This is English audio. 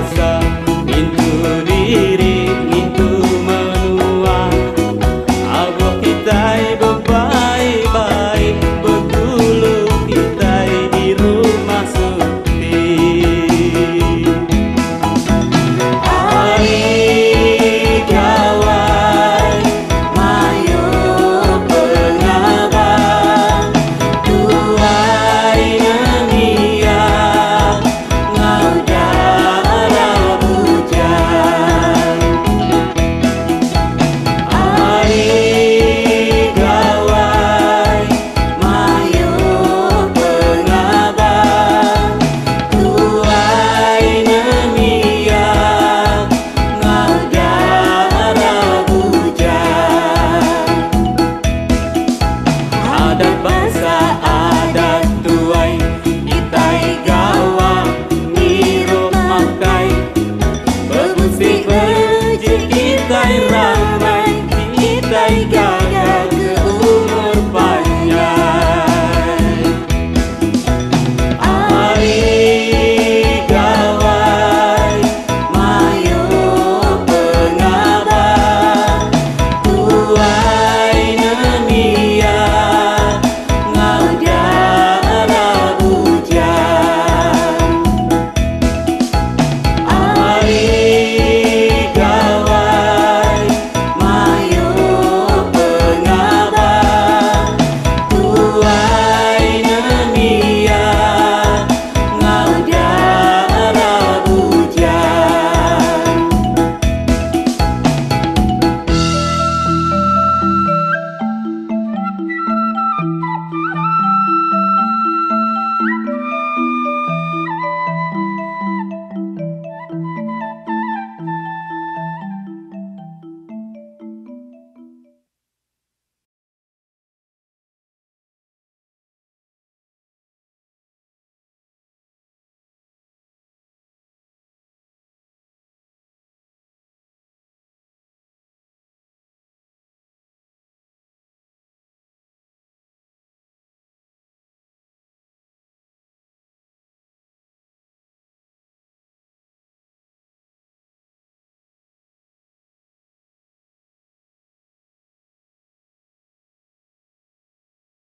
casa